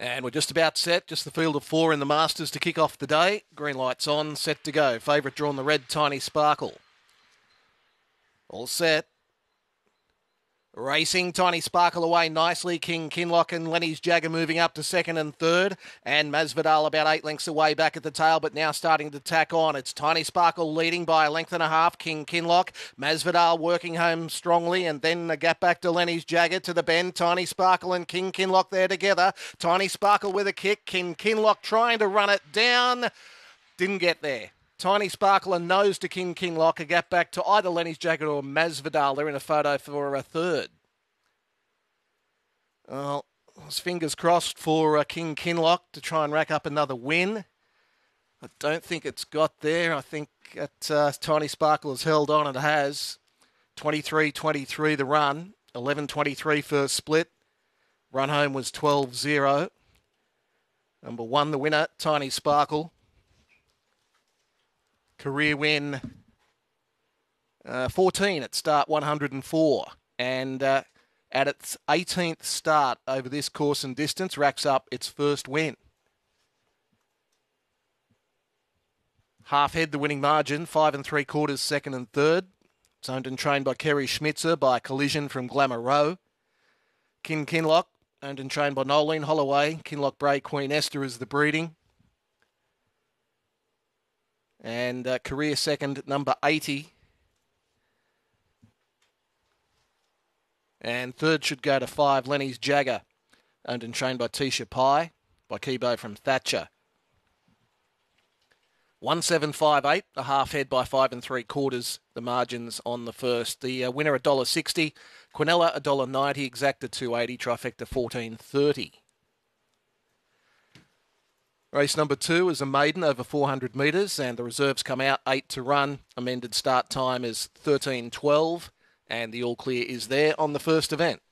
And we're just about set, just the field of four in the Masters to kick off the day. Green lights on, set to go. Favourite drawn the red Tiny Sparkle. All set. Racing, Tiny Sparkle away nicely. King Kinlock and Lenny's Jagger moving up to second and third. And Masvidal about eight lengths away back at the tail, but now starting to tack on. It's Tiny Sparkle leading by a length and a half. King Kinlock. Masvidal working home strongly, and then a gap back to Lenny's Jagger to the bend. Tiny Sparkle and King Kinlock there together. Tiny Sparkle with a kick. King Kinlock trying to run it down. Didn't get there. Tiny Sparkle and nose to King Kinlock. A gap back to either Lenny's Jagger or Masvidal. They're in a photo for a third. Well, fingers crossed for uh, King Kinlock to try and rack up another win. I don't think it's got there. I think that uh, Tiny Sparkle has held on and it has. 23 23 the run, 11 23 first split. Run home was 12 0. Number one, the winner, Tiny Sparkle. Career win uh, 14 at start 104. And uh, at its 18th start over this course and distance, racks up its first win. Half head the winning margin, five and three quarters, second and third. It's owned and trained by Kerry Schmitzer by Collision from Glamour Row. Kin Kinlock, owned and trained by Nolene Holloway. Kinloch Brae Queen Esther is the breeding. And uh, career second, number 80. And third should go to five, Lenny's Jagger, owned and trained by Tisha Pye, by Kibo from Thatcher. 1758, a half head by five and three quarters, the margins on the first. The uh, winner $1.60, Quinella $1.90, exacta 280, trifecta 1430. Race number two is a maiden over 400 metres, and the reserves come out eight to run. Amended start time is 13.12, and the all clear is there on the first event.